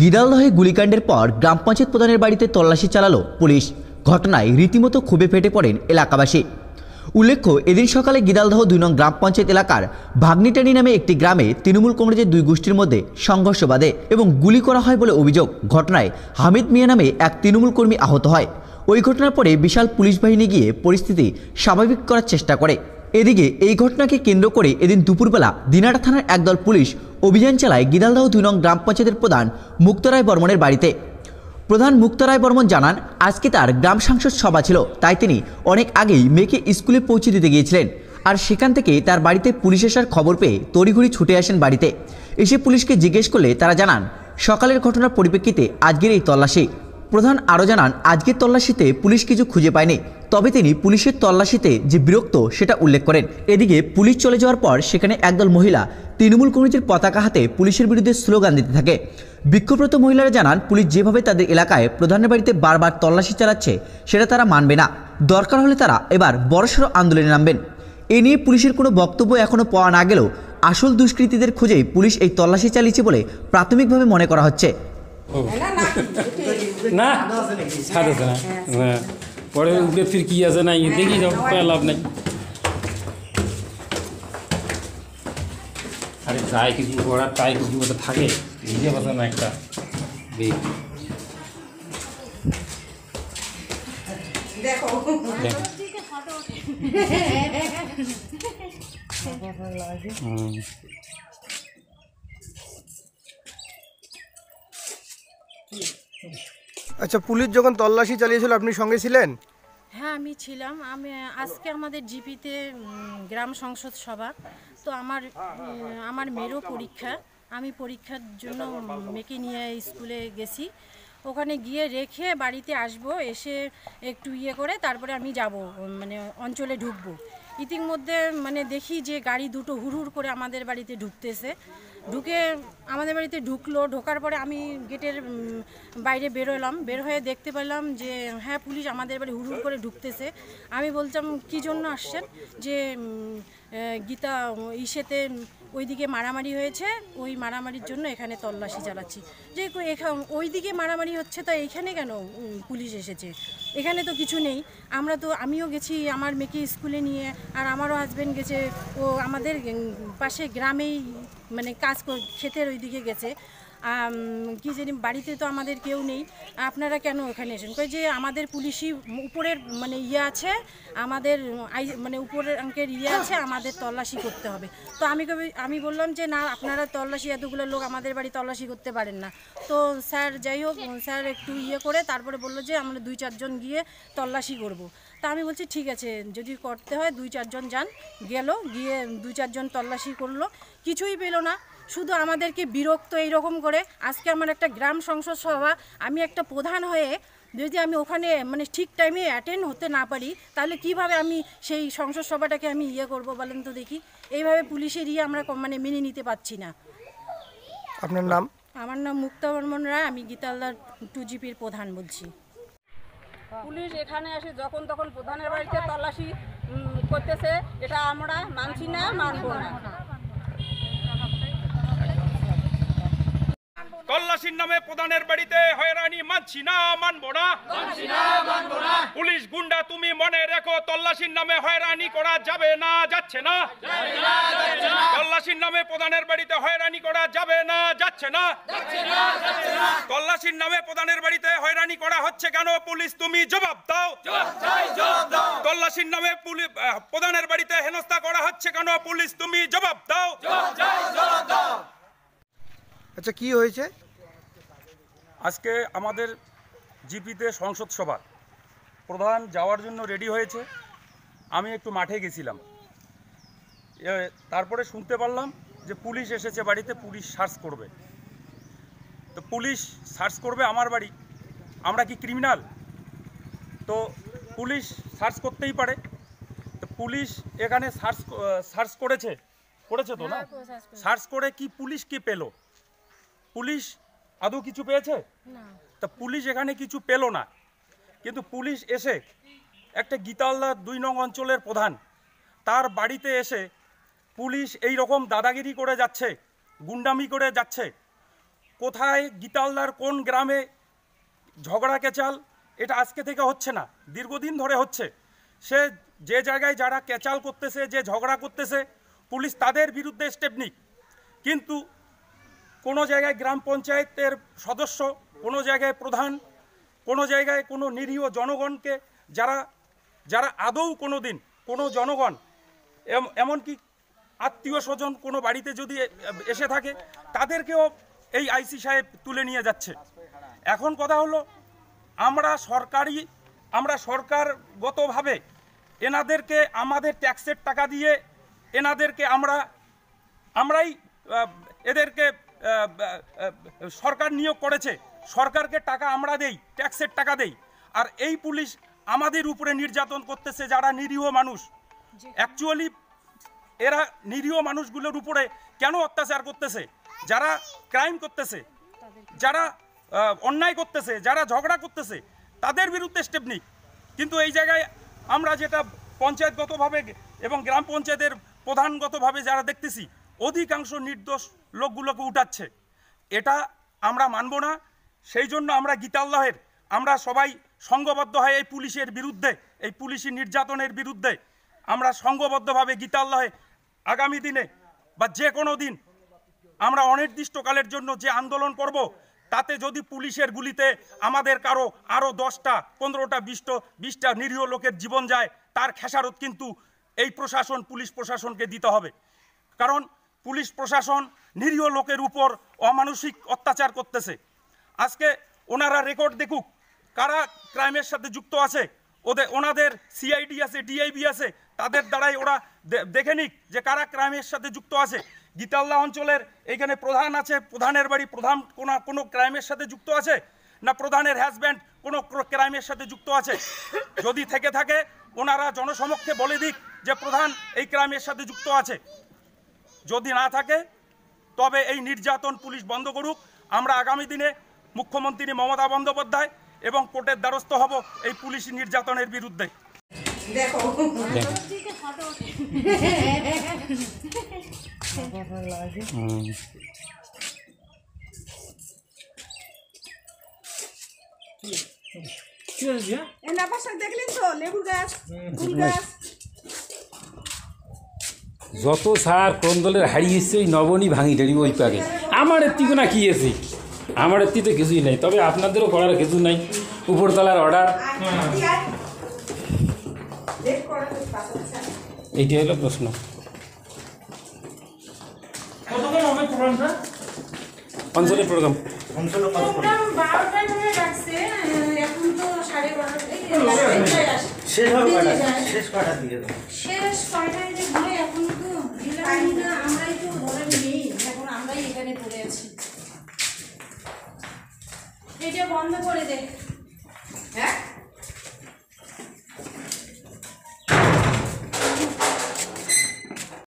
গিদালদহে গুলিকাণ্ডের পর গ্রাম পঞ্চায়েত প্রধানের বাড়িতে তল্লাশি চালালো পুলিশ। ঘটনায় রীতিমতো ক্ষোভে ফেটে পড়েন এলাকাবাসী। উল্লেখ্য, এদিন সকালে গিদালদহ দুই নং গ্রাম পঞ্চায়েত এলাকার ভাগ্নিটানি নামে একটি গ্রামে তৃণমূল কংগ্রেসের দুই গোষ্ঠীর মধ্যে সংঘর্ষ বাধে এবং গুলি করা হয় বলে অভিযোগ। ঘটনায় হামিদ মিয়া নামে এক তৃণমূল কর্মী আহত হয়। ওই ঘটনার পরে বিশাল পুলিশ বাহিনী গিয়ে পরিস্থিতি স্বাভাবিক করার চেষ্টা করে। এদিকে এই ঘটনাকে কেন্দ্র করে এদিন দুপুরবেলা দিনাটা থানার একদল পুলিশ অভিযান চালায় গিদালদাহ দুই নং গ্রাম পঞ্চায়েতের প্রধান মুক্তরায় বর্মনের বাড়িতে। প্রধান মুক্তরায় বর্মন জানান, আজকে তার গ্রাম সাংসদ সভা ছিল, তাই তিনি অনেক আগেই মেয়েকে স্কুলে পৌঁছে দিতে গিয়েছিলেন। আর সেখান থেকে তার বাড়িতে পুলিশ আসার খবর পেয়ে তড়িঘড়ি ছুটে আসেন বাড়িতে। এসে পুলিশকে জিজ্ঞেস করলে তারা জানান, সকালের ঘটনার পরিপ্রেক্ষিতে আজকের এই তল্লাশি। প্রধান আরও জানান, আজকের তল্লাশিতে পুলিশ কিছু খুঁজে পায়নি। তবে তিনি পুলিশের তল্লাশিতে যে বিরক্ত, সেটা উল্লেখ করেন। এদিকে পুলিশ চলে যাওয়ার পর সেখানে একদল মহিলা তৃণমূল কংগ্রেসের পতাকা হাতে পুলিশের বিরুদ্ধে স্লোগান দিতে থাকে। বিক্ষোভরত মহিলারা জানান, পুলিশ যেভাবে তাদের এলাকায় প্রধানের বাড়িতে বারবার তল্লাশি চালাচ্ছে, সেটা তারা মানবে না। দরকার হলে তারা এবার বড়সড় আন্দোলনে নামবেন। এ নিয়ে পুলিশের কোনো বক্তব্য এখনও পাওয়া না গেলেও আসল দুষ্কৃতীদের খোঁজেই পুলিশ এই তল্লাশি চালিয়েছে বলে প্রাথমিকভাবে মনে করা হচ্ছে। না? ছাদ আছে না। হ্যাঁ পরে উঠে ফির কি আছে নাই দেখি যাও লাভ নাই। আরে যাই কিছু করার তাই কিছু ওটা থাকে। নিজে কথা না একটা। দেখ। দেখো দেখ হুম আচ্ছা পুলিশ যখন তল্লাশি চালিয়েছিল, আপনি সঙ্গে ছিলেন? হ্যাঁ আমি ছিলাম। আমি, আজকে আমাদের জিপিতে গ্রাম সংসদ সভা। তো আমার আমার মেয়েরও পরীক্ষা। আমি পরীক্ষার জন্য মেয়েকে নিয়ে স্কুলে গেছি। ওখানে গিয়ে রেখে বাড়িতে আসব, এসে একটু ইয়ে করে তারপরে আমি যাব মানে অঞ্চলে ঢুকবো। ইতিমধ্যে মানে দেখি যে গাড়ি দুটো হুড় করে আমাদের বাড়িতে ঢুকতেছে। ঢুকে আমাদের বাড়িতে ঢুকলো। ঢোকার পরে আমি গেটের বাইরে বেরোলাম বের হয়ে দেখতে পেলাম যে হ্যাঁ পুলিশ আমাদের বাড়ি হুড় করে ঢুকতেছে। আমি বলতাম, কি জন্য আসছেন? যে গীতা ইসেতে ওইদিকে মারামারি হয়েছে। ওই মারামারির জন্য এখানে তল্লাশি চালাচ্ছি। যে ওইদিকে মারামারি হচ্ছে, তো এইখানে কেন পুলিশ এসেছে? এখানে তো কিছু নেই। আমরা তো, আমিও গেছি আমার মেয়েকে স্কুলে নিয়ে, আর আমারও হাজব্যান্ড গেছে। ও আমাদের পাশে গ্রামেই মানে কাজ ক্ষেতের ওইদিকে গেছে। কি জানি, বাড়িতে তো আমাদের কেউ নেই। আপনারা কেন ওখানে এসেন কই যে আমাদের পুলিশি উপরের মানে ইয়ে আছে, আমাদের আই মানে উপরের অঙ্কের ইয়ে আছে, আমাদের তল্লাশি করতে হবে। তো আমি আমি বললাম যে, না, আপনারা তল্লাশি, এতগুলো লোক আমাদের বাড়ি তল্লাশি করতে পারেন না। তো স্যার, যাই হোক, স্যার একটু ইয়ে করে তারপরে বলল যে, আমরা দুই, চারজন গিয়ে তল্লাশি করব। তা আমি বলছি, ঠিক আছে, যদি করতে হয়, দুই, চারজন যান। গেল, গিয়ে দুই, চারজন তল্লাশি করল। কিছুই পেল না। শুধু আমাদেরকে বিরক্ত এইরকম করে আজকে আমার একটা গ্রাম সংসদ সভা আমি একটা প্রধান হয়ে যদি আমি ওখানে মানে ঠিক টাইমে অ্যাটেন্ড হতে না পারি তাহলে কীভাবে আমি সেই সংসদ সভাটাকে আমি ইয়ে করব বলেন তো দেখি? এইভাবে পুলিশের ইয়ে আমরা মানে মেনে নিতে পারছি না। আপনার নাম? আমার নাম মুক্তা বর্মন রায় আমি গীতালদার টু জিপির প্রধান বলছি। পুলিশ এখানে আসে যখন তখন প্রধানের বাড়িতে তল্লাশি করতেছে এটা আমরা মানছি না মানবো না। তল্লাশির নামে প্রধানের বাড়িতে হয়রানি মানছি না মানবো না। পুলিশ গুন্ডা তুমি মনে রেখো তল্লাশির নামে হয়রানি করা যাবে না যাচ্ছে না। তল্লাশির নামে প্রধানের বাড়িতে হয়রানি করা যাবে না যাচ্ছে না। তল্লাশির নামে প্রধানের বাড়িতে হয়রানি করা হচ্ছে কেন পুলিশ তুমি জবাব দাও। তল্লাশির নামে প্রধানের বাড়িতে হেনস্থা করা হচ্ছে কেন পুলিশ তুমি জবাব দাও। আচ্ছা কি হয়েছে? আজকে আমাদের জিপিতে সংসদ সভা। প্রধান যাওয়ার জন্য রেডি হয়েছে। আমি একটু মাঠে গেছিলাম। তারপরে শুনতে পারলাম যে পুলিশ এসেছে বাড়িতে পুলিশ সার্চ করবে। তো পুলিশ সার্চ করবে আমার বাড়ি। আমরা কি ক্রিমিনাল? তো পুলিশ সার্চ করতেই পারে। তো পুলিশ এখানে সার্চ সার্চ করেছে? করেছে তো না? সার্চ করে কি পুলিশ কি পেল? পুলিশ আদৌ কিছু পেয়েছে? তা পুলিশ এখানে কিছু পেল না। কিন্তু পুলিশ এসে একটা গীতালদা দুই নং অঞ্চলের প্রধান তার বাড়িতে এসে পুলিশ এই রকম দাদাগিরি করে যাচ্ছে গুন্ডামি করে যাচ্ছে। কোথায় গীতালদার কোন গ্রামে ঝগড়া কেচাল এটা আজকে থেকে হচ্ছে না দীর্ঘদিন ধরে হচ্ছে। সে যে জায়গায় যারা কেচাল করতেছে যে ঝগড়া করতেছে পুলিশ তাদের বিরুদ্ধে স্টেপ নিক। কিন্তু কোনো জায়গায় গ্রাম পঞ্চায়েতের সদস্য, কোনো জায়গায় প্রধান, কোনো জায়গায় কোনো নিরীহ জনগণকে যারা যারা আদৌ কোনো দিন কোনো জনগণ, এম- এমনকি আত্মীয় স্বজন কোনো বাড়িতে যদি এসে থাকে, তাদেরকেও এই আইসি সাহেব তুলে নিয়ে যাচ্ছে। এখন কথা হলো, আমরা সরকারি, আমরা সরকারগতভাবে এনাদেরকে আমাদের ট্যাক্সের টাকা দিয়ে, এনাদেরকে আমরা, আমরাই এদেরকে সরকার নিয়োগ করেছে। সরকারকে টাকা আমরা দেই ট্যাক্সের টাকা দেই। আর এই পুলিশ আমাদের উপরে নির্যাতন করতেছে যারা নিরীহ মানুষ। অ্যাকচুয়ালি এরা নিরীহ মানুষগুলোর উপরে কেন অত্যাচার করতেছে? যারা ক্রাইম করতেছে যারা অন্যায় করতেছে যারা ঝগড়া করতেছে তাদের বিরুদ্ধে স্টেপ নিক। কিন্তু এই জায়গায় আমরা যেটা পঞ্চায়েতগতভাবে এবং গ্রাম পঞ্চায়েতের প্রধানগতভাবে যারা দেখতেছি অধিকাংশ নির্দোষ লোকগুলোকে উঠাচ্ছে। এটা আমরা মানব না। সেই জন্য আমরা গীতাল্লাহের, আমরা সবাই সংঘবদ্ধ হয়ে এই পুলিশের বিরুদ্ধে, এই পুলিশি নির্যাতনের বিরুদ্ধে আমরা সংঘবদ্ধভাবে গীতাল্লাহে আগামী দিনে বা যে কোনো দিন আমরা অনির্দিষ্টকালের জন্য যে আন্দোলন করব, তাতে যদি পুলিশের গুলিতে আমাদের কারও আরও দশটা, পনেরোটা, বিশটা বিশটা নিরীহ লোকের জীবন যায়, তার খেসারত কিন্তু এই প্রশাসন, পুলিশ প্রশাসনকে দিতে হবে। কারণ পুলিশ প্রশাসন নিরীহ লোকের উপর অমানসিক অত্যাচার করতেছে। আজকে ওনারা রেকর্ড দেখুক কারা ক্রাইমের সাথে যুক্ত আছে। ওদের ওনাদের সিআইডি আছে ডিআইবি আছে, তাদের দ্বারাই ওরা দেখে নিক যে কারা ক্রাইমের সাথে যুক্ত আছে। গীতাল্লা অঞ্চলের এইখানে প্রধান আছে, প্রধানের বাড়ি প্রধান কোনো কোনো ক্রাইমের সাথে যুক্ত আছে, না প্রধানের হ্যাজব্যান্ড কোনো ক্রাইমের সাথে যুক্ত আছে। যদি থেকে থাকে, ওনারা জনসমক্ষে বলে দিক যে প্রধান এই ক্রাইমের সাথে যুক্ত আছে। যদি না থাকে তবে এই নির্যাতন পুলিশ বন্ধ করুক। আমরা আগামী দিনে মুখ্যমন্ত্রী মমতা বন্দ্যোপাধ্যায় এবং কোর্টের দ্বারস্থ হব এই পুলিশ নির্যাতনের বিরুদ্ধে। দেখলেন তো? লেবু গাছ ফুল গাছ। যত সার কোন দলের হারিয়েছে ওই নবনী ভাঙি টাড়ি ওই পাকে আমার এত্তি না কি আছে? আমার এত্তি তো কিছুই নাই। তবে আপনাদেরও করার কিছু নাই। উপরতলার অর্ডার এইটি হলো প্রশ্ন। অঞ্চলের প্রোগ্রাম। শেষ কয়টা শেষ